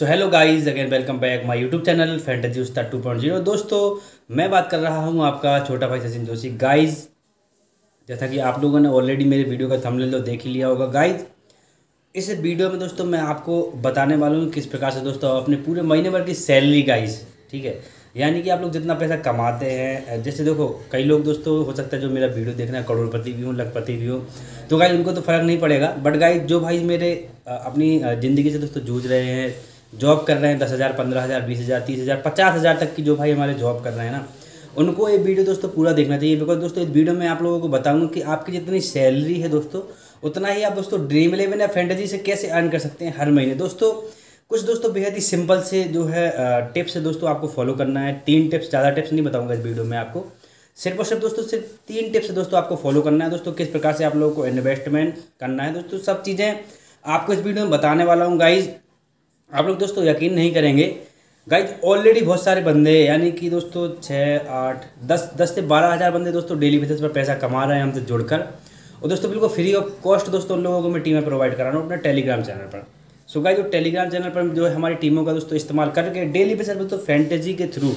So hello guys again welcome back my YouTube channel fantasy Ustad two point zero दोस्तों, मैं बात कर रहा हूँ आपका छोटा भाई सचिन जोशी। गाइस जैसा कि आप लोगों ने ऑलरेडी मेरे वीडियो का थंबनेल तो देख ही लिया होगा गाइस इस वीडियो में दोस्तों, मैं आपको बताने वाला हूँ किस प्रकार से दोस्तों अपने पूरे महीने भर की सैलरी गाइस ठीक है? यानी कि आप लोग जितना पैसा कमाते हैं जैसे देखो, कई लोग दोस्तों, हो सकता है जो मेरा वीडियो देखना है, करोड़पति भी हो, लखपति भी हो तो गाइज़ उनको तो फ़र्क नहीं पड़ेगा। बट गाइज़ जो भाई मेरे अपनी ज़िंदगी से दोस्तों जूझ रहे हैं जॉब कर रहे हैं, दस हज़ार, पंद्रह हज़ार, बीस हज़ार, तीस हज़ार, पचास हज़ार तक की जो भाई हमारे जॉब कर रहे हैं ना, उनको ये वीडियो दोस्तों पूरा देखना चाहिए। बिकॉज़ दोस्तों, इस वीडियो में आप लोगों को बताऊँगा कि आपकी जितनी सैलरी है दोस्तों, उतना ही आप दोस्तों ड्रीम इलेवन या फैंटेजी से कैसे अर्न कर सकते हैं हर महीने। दोस्तों, कुछ दोस्तों बेहद ही सिंपल से जो है टिप्स है दोस्तों आपको फॉलो करना है। तीन टिप्स ज़्यादा टिप्स नहीं बताऊँगा इस वीडियो में आपको। सिर्फ़ और सिर्फ़ दोस्तों, सिर्फ़ तीन टिप्स है दोस्तों आपको फॉलो करना है। दोस्तों, किस प्रकार से आप लोगों को इन्वेस्टमेंट करना है। दोस्तों, सब चीज़ें आपको इस वीडियो में बताने वाला हूँ गाइज़ आप लोग दोस्तों यकीन नहीं करेंगे। गाइज़ ऑलरेडी बहुत सारे बंदे, यानी कि दोस्तों छः आठ, दस दस से बारह हज़ार बंदे दोस्तों डेली बेसिस पर पैसा कमा रहे हैं हमसे जुड़कर। और दोस्तों बिल्कुल फ्री ऑफ़ कॉस्ट दोस्तों उन लोगों को मैं टीमें प्रोवाइड करा रहा हूँ अपने टेलीग्राम चैनल पर। सो गाइज़ जो टेलीग्राम चैनल पर जो है हमारी टीमों का दोस्तों इस्तेमाल करके डेली बेसिस पर दोस्तों फैंटेजी के थ्रू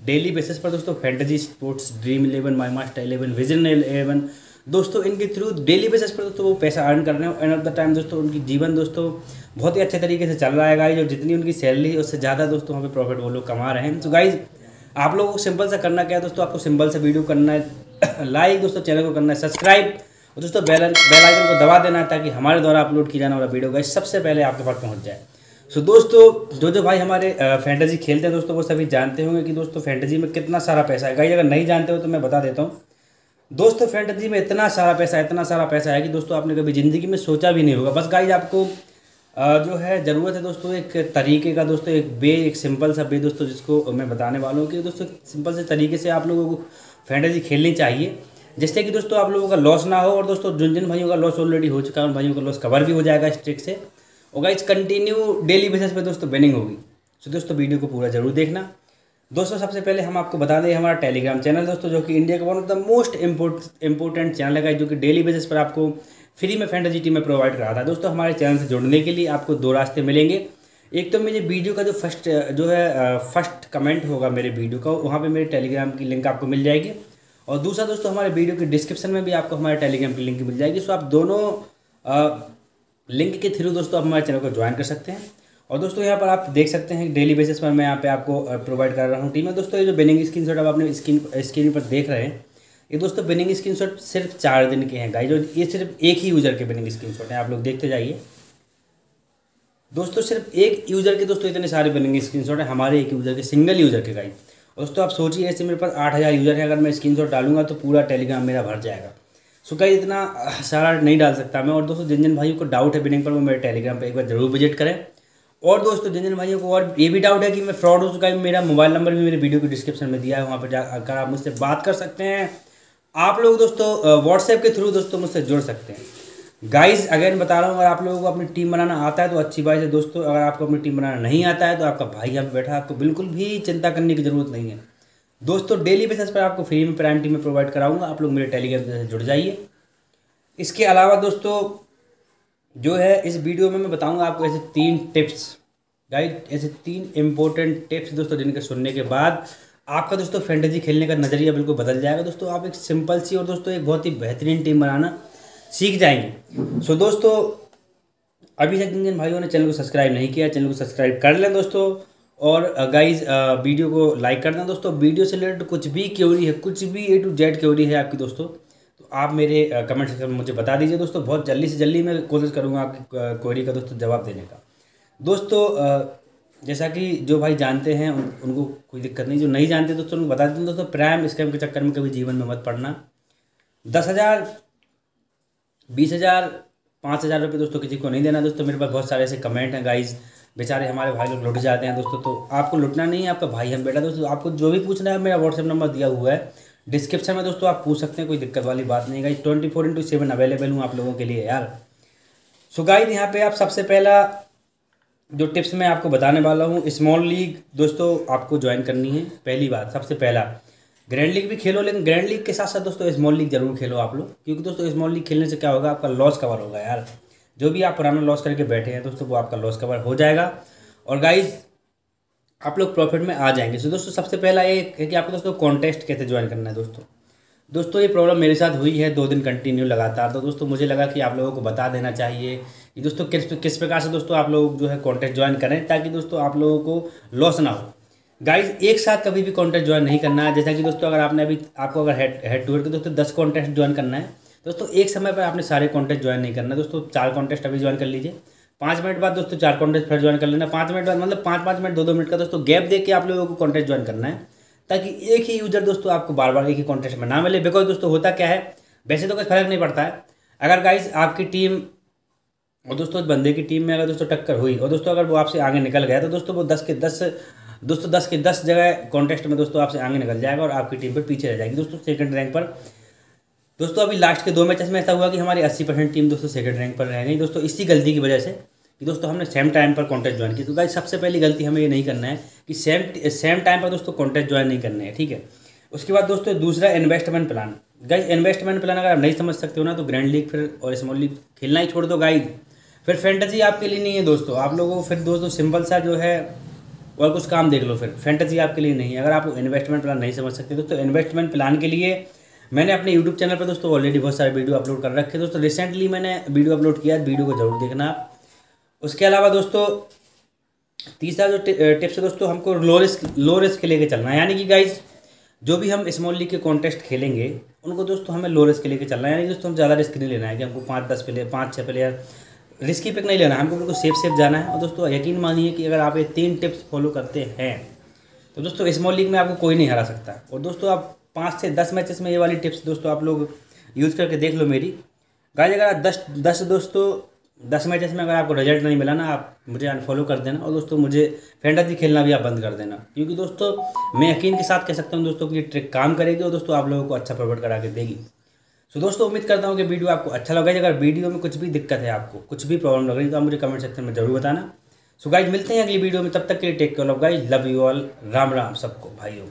डेली बेसिस पर दोस्तों fantasy sports Dream Eleven My Master Eleven Vision Eleven दोस्तों, इनके थ्रू डेली बेसिस पर दोस्तों वो पैसा अर्न कर रहे हैं। एंड ऑफ़ द टाइम दोस्तों, उनकी जीवन दोस्तों बहुत ही अच्छे तरीके से चल रहा है गाइज़ और जितनी उनकी सैलरी है, उससे ज़्यादा दोस्तों वहाँ पे प्रॉफिट वो लोग कमा रहे हैं। तो गाइज़ आप लोगों को सिंपल सा करना क्या है दोस्तों? आपको सिंपल सा वीडियो करना है। लाइक दोस्तों चैनल को करना है। सब्सक्राइब और दोस्तों बेल बेल आइकन को दबा देना है ताकि हमारे द्वारा अपलोड किया जाने वाला वीडियो गाइज़ सबसे पहले आपके पास पहुँच जाए। सो दोस्तों, जो जो भाई हमारे फैंटेजी खेलते हैं दोस्तों, वो सभी जानते होंगे कि दोस्तों फैंटेजी में कितना सारा पैसा है। गाइज़ अगर नहीं जानते हो तो मैं बता देता हूँ। दोस्तों फैंटेजी में इतना सारा पैसा, इतना सारा पैसा है कि दोस्तों, आपने कभी ज़िंदगी में सोचा भी नहीं होगा। बस गाइज़ आपको जो है, ज़रूरत है दोस्तों, एक तरीके का दोस्तों, एक बे, एक सिंपल सा बे दोस्तों, जिसको मैं बताने वाला हूँ कि दोस्तों सिंपल से तरीके से आप लोगों को फैंटेजी खेलनी चाहिए। जिससे कि दोस्तों, आप लोगों का लॉस ना हो और दोस्तों जिन जिन भाइयों का लॉस ऑलरेडी हो चुका है, उन भाइयों का लॉस कवर भी हो जाएगा इस ट्रिक से। और गाइज़ कंटिन्यू डेली बेसिस पे दोस्तों बेनिंग होगी। सो दोस्तों वीडियो को पूरा ज़रूर देखना। दोस्तों, सबसे पहले हम आपको बता दें हमारा टेलीग्राम चैनल दोस्तों, जो कि इंडिया का one of the most important channel है, जो कि डेली बेसिस पर आपको फ्री में फैंटेजी टीम में प्रोवाइड कराता है दोस्तों, हमारे चैनल से जुड़ने के लिए आपको दो रास्ते मिलेंगे। एक तो मेरे वीडियो का जो फ़र्स्ट जो है फ़र्स्ट कमेंट होगा मेरे वीडियो का, वहाँ पर मेरे टेलीग्राम की लिंक आपको मिल जाएगी। और दूसरा, दोस्तों, हमारे वीडियो के डिस्क्रिप्शन में भी आपको हमारे टेलीग्राम की लिंक मिल जाएगी। सो आप दोनों लिंक के थ्रू दोस्तों, आप हमारे चैनल को ज्वाइन कर सकते हैं। और दोस्तों यहाँ पर आप देख सकते हैं डेली बेसिस पर मैं यहाँ पे आपको प्रोवाइड कर रहा हूँ टीम में। दोस्तों, ये जो बिनिंग स्क्रीन शॉट आप अपने स्क्रीन स्क्रीन पर देख रहे हैं, ये दोस्तों बिनिंग स्क्रीन शॉट सिर्फ़ चार दिन के हैं गाइज़ और ये सिर्फ़ एक ही यूज़र के बिनिंग स्क्रीन शॉट हैं, आप लोग देखते जाइए। दोस्तों, सिर्फ़ एक यूज़र के दोस्तों इतने सारे बिनिंग स्क्रीन शॉट हैं, हमारे एक यूज़र के सिंगल यूज़र के गाइज़ दोस्तों, आप सोचिए, ऐसे मेरे पास आठ हज़ार यूज़र है, अगर मैं स्क्रीन शॉट डालूँगा तो पूरा टेलीग्राम मेरा भर जाएगा। सो इतना सारा नहीं डाल सकता मैं। और दोस्तों जिन जिन भाइयों को डाउट है बिनिंग पर, वो मेरे टेलीग्राम पर एक बार ज़रूर विज़िट करें। और दोस्तों, जिन जिन भाइयों को और ये भी डाउट है कि मैं फ्रॉड हो चुका है, मेरा मोबाइल नंबर भी मेरे वीडियो के डिस्क्रिप्शन में दिया है, वहाँ पर जाकर आप मुझसे बात कर सकते हैं, आप लोग दोस्तों व्हाट्सएप के थ्रू दोस्तों मुझसे जुड़ सकते हैं। गाइस अगेन बता रहा हूँ, अगर आप लोगों को अपनी टीम बनाना आता है तो अच्छी बात है। दोस्तों, अगर आपको अपनी टीम बनाना नहीं आता है तो आपका भाई यहाँ पर बैठा है, आपको बिल्कुल भी चिंता करने की ज़रूरत नहीं है। दोस्तों डेली बेसिस पर आपको फ्री में प्राइम टीम में प्रोवाइड कराऊँगा, आप लोग मेरे टेलीग्राम से जुड़ जाइए। इसके अलावा दोस्तों जो है इस वीडियो में मैं बताऊँगा आपको ऐसे तीन टिप्स। गाइड ऐसे तीन इंपॉर्टेंट टिप्स दोस्तों जिनके सुनने के बाद आपका दोस्तों फैंटेजी खेलने का नज़रिया बिल्कुल बदल जाएगा। दोस्तों, आप एक सिंपल सी और दोस्तों एक बहुत ही बेहतरीन टीम बनाना सीख जाएँगे। सो दोस्तों, अभी तक जिन भाइयों ने चैनल को सब्सक्राइब नहीं किया, चैनल को सब्सक्राइब कर लें दोस्तों। और गाइज़ वीडियो को लाइक कर दें दोस्तों। वीडियो से रिलेटेड कुछ भी क्योरी है, कुछ भी ए टू जेड क्योरी है आपकी दोस्तों आप मेरे कमेंट सेक्शन में मुझे बता दीजिए दोस्तों बहुत जल्दी से जल्दी मैं कोशिश करूँगा आपकी क्वेरी का दोस्तों जवाब देने का। दोस्तों जैसा कि जो भाई जानते हैं उन, उनको कोई दिक्कत नहीं जो नहीं जानते दोस्तों उनको बता देते दोस्तों प्राइम स्कैम के चक्कर में कभी जीवन में मत पड़ना। दस हज़ार बीस हज़ार पाँच हज़ार रुपये दोस्तों किसी को नहीं देना दोस्तों मेरे पास बहुत सारे ऐसे कमेंट हैं गाइज़ बेचारे हमारे भाई लोग लुट जाते हैं दोस्तों तो आपको लुटना नहीं है आपका भाई हम बेटा दोस्तों आपको जो भी पूछना है मेरा व्हाट्सएप नंबर दिया हुआ है। डिस्क्रिप्शन में दोस्तों आप पूछ सकते हैं, कोई दिक्कत वाली बात नहीं guys twenty four into seven available हूँ आप लोगों के लिए यार। सो गाइज़ यहाँ पे आप सबसे पहला जो टिप्स मैं आपको बताने वाला हूँ स्मॉल लीग दोस्तों आपको ज्वाइन करनी है, पहली बात, सबसे पहला। ग्रैंड लीग भी खेलो, लेकिन ग्रैंड लीग के साथ साथ दोस्तों स्मॉल लीग ज़रूर खेलो आप लोग, क्योंकि दोस्तों स्मॉल लीग खेलने से क्या होगा, आपका लॉस कवर होगा यार। जो भी आप पुराना लॉस करके बैठे हैं दोस्तों, वो आपका लॉस कवर हो जाएगा। और गाइज़ आप लोग प्रॉफिट में आ जाएँगे। सो दोस्तों, सबसे पहला ये है कि आपको दोस्तों कॉन्टेस्ट कैसे ज्वाइन करना है दोस्तों? दोस्तों, ये प्रॉब्लम मेरे साथ हुई है, दो दिन कंटिन्यू लगातार। तो दोस्तों, मुझे लगा कि आप लोगों को बता देना चाहिए कि दोस्तों, किस किस प्रकार से दोस्तों आप लोग जो है कॉन्टेस्ट ज्वाइन करें ताकि दोस्तों आप लोगों को लॉस ना हो। गाइज़ एक साथ कभी भी कॉन्टेस्ट ज्वाइन नहीं करना है। जैसा कि दोस्तों, अगर आपने अभी, आपको अगर हेड हेड टू हेड के दोस्तों दस कॉन्टेस्ट ज्वाइन करना है, दोस्तों, एक समय पर आपने सारे कॉन्टेस्ट ज्वाइन नहीं करना दोस्तों, चार कॉन्टेस्ट अभी ज्वाइन कर लीजिए। पाँच मिनट बाद दोस्तों चार कॉन्टेस्ट फिर ज्वाइन कर लेना। पाँच मिनट बाद मतलब पाँच पाँच मिनट, दो दो मिनट का दोस्तों गैप दे के आप लोगों को कॉन्टेस्ट ज्वाइन करना है। ताकि एक ही यूज़र दोस्तों आपको बार बार एक ही कॉन्टेस्ट में ना मिले। बिकॉज़ दोस्तों होता क्या है, वैसे तो कोई फ़र्क नहीं पड़ता है। अगर गाइज़ आपकी टीम और दोस्तों बंदे की टीम में अगर दोस्तों टक्कर हुई, और दोस्तों अगर वो आपसे आगे निकल गया तो दोस्तों वो दस के दस, दोस्तों दस के दस जगह कॉन्टेस्ट में दोस्तों आपसे आगे निकल जाएगा और आपकी टीम पर पीछे रह जाएगी। दोस्तों सेकंड रैंक पर। दोस्तों अभी लास्ट के दो मैचेस में ऐसा हुआ कि हमारी अस्सी परसेंट टीम दोस्तों सेकंड रैंक पर रह गई। दोस्तों इसी गलती की वजह से कि दोस्तों, हमने सेम टाइम पर कॉन्टेस्ट ज्वाइन किया तो गाइस सबसे पहली गलती हमें ये नहीं करना है कि सेम सेम टाइम पर दोस्तों कॉन्टेस्ट ज्वाइन नहीं करना है, ठीक है? उसके बाद दोस्तों, दूसरा investment plan guys investment plan अगर आप नहीं समझ सकते हो ना तो ग्रैंड लीग फिर और स्मॉल लीग खेलना ही छोड़ दो गाइज़ फिर फैंटेसी आपके लिए नहीं है दोस्तों। आप लोगों को फिर दोस्तों सिंपल सा जो है, और कुछ काम देख लो फिर। फैंटेसी आपके लिए नहीं है। अगर आप इन्वेस्टमेंट प्लान नहीं समझ सकते, दोस्तों इन्वेस्टमेंट प्लान के लिए मैंने अपने यूट्यूब चैनल पर दोस्तों ऑलरेडी बहुत सारे वीडियो अपलोड कर रखे दोस्तों रिसेंटली मैंने वीडियो अपलोड किया वीडियो को ज़रूर देखना आप। उसके अलावा दोस्तों, तीसरा जो टिप्स है दोस्तों, हमको लो रिस्क लो रिस्क लेके चलना है। यानी कि गाइज़ जो भी हम स्मॉल लीग के कॉन्टेस्ट खेलेंगे, उनको दोस्तों हमें लो रिस्क लेके चलना है। यानी दोस्तों, हम ज़्यादा रिस्क नहीं लेना है कि हमको पाँच दस प्लेयर पाँच छः प्लेयर रिस्की पिक नहीं लेना है। हमको बिल्कुल सेफ़ सेफ़ जाना है। और दोस्तों, यकीन मानिए कि अगर आप ये तीन टिप्स फॉलो करते हैं तो दोस्तों स्मॉल लीग में आपको कोई नहीं हरा सकता। और दोस्तों, आप पाँच से दस मैचेस में ये वाली टिप्स दोस्तों, आप लोग यूज़ करके देख लो मेरी। गाइज़ अगर आप दस दस दोस्तों दस मैचेस में अगर आपको रिज़ल्ट नहीं मिला ना, आप मुझे अनफॉलो कर देना। और दोस्तों, मुझे फैंटासी खेलना भी आप बंद कर देना। क्योंकि दोस्तों, मैं यकीन के साथ कह सकता हूँ, दोस्तों, कि ये ट्रिक काम करेगी और दोस्तों, आप लोगों को अच्छा प्रोवाइड करा के देगी। सो दोस्तों, उम्मीद करता हूँ कि वीडियो आपको अच्छा लगा अगर वीडियो में कुछ भी दिक्कत है आपको, कुछ भी प्रॉब्लम लग रही तो आप मुझे कमेंट सेक्शन में ज़रूर बताना। सो गाइज़ मिलते हैं अगली वीडियो में। तब तक के लिए take care of guys love you all Ram Ram सबको। भाइयों।